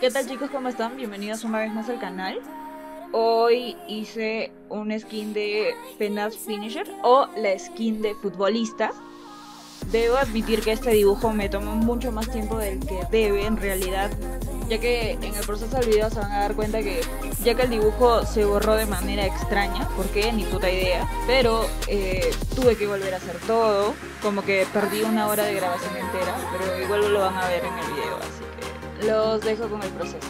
¿Qué tal chicos? ¿Cómo están? Bienvenidos una vez más al canal. Hoy hice un skin de Penaz Finisher o la skin de futbolista. Debo admitir que este dibujo me tomó mucho más tiempo del que debe en realidad, ya que en el proceso del video se van a dar cuenta que ya que el dibujo se borró de manera extraña, ¿por qué? Ni puta idea, pero eh, tuve que volver a hacer todo, como que perdí una hora de grabación entera, pero igual lo van a ver en el video, así los dejo con el proceso.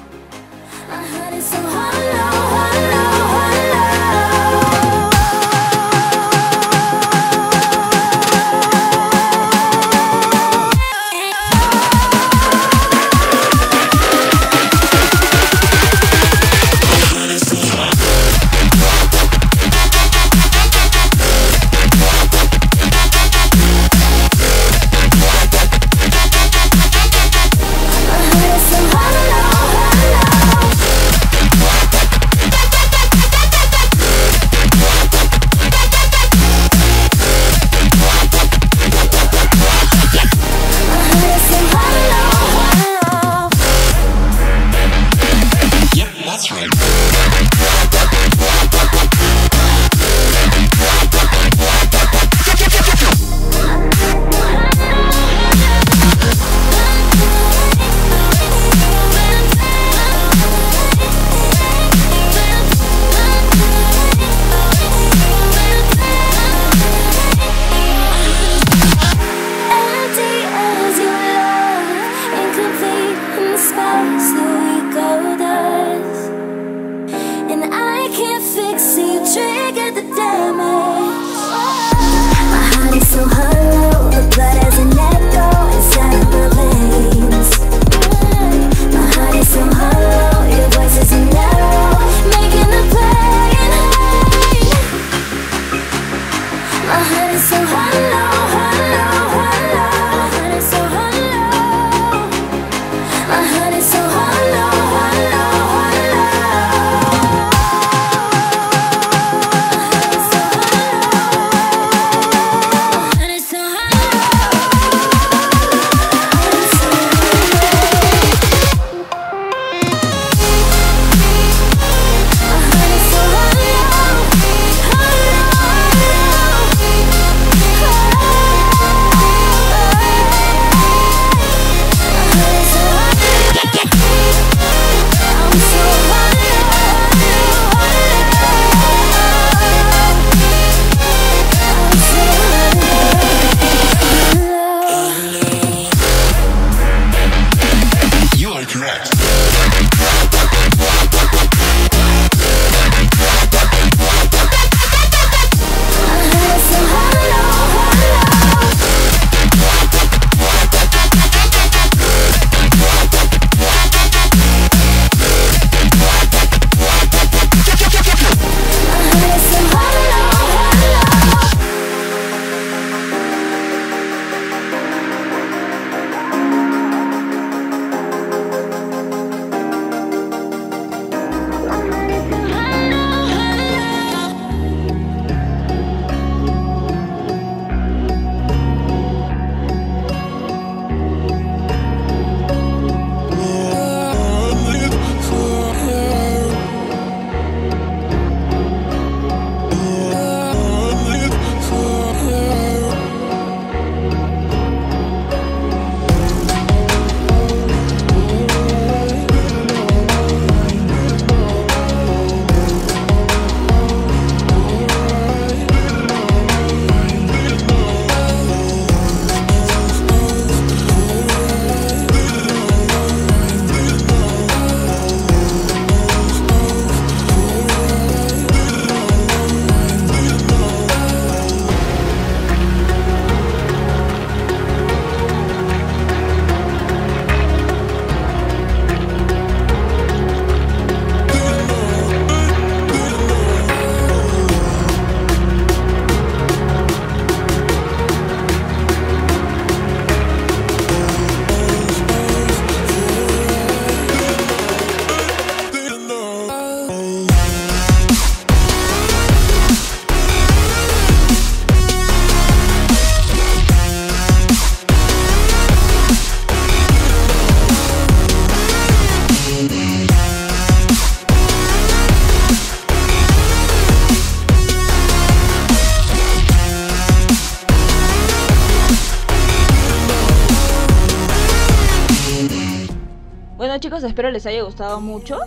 Chicos, espero les haya gustado mucho.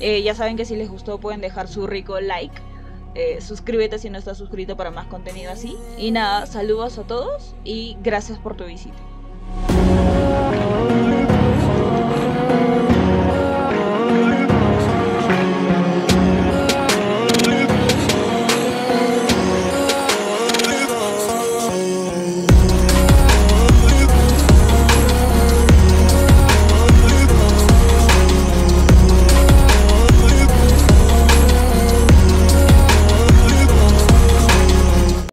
Eh, ya saben que si les gustó pueden dejar su rico like. Eh, suscríbete si no estás suscrito para más contenido así. Y nada, saludos a todos y gracias por tu visita.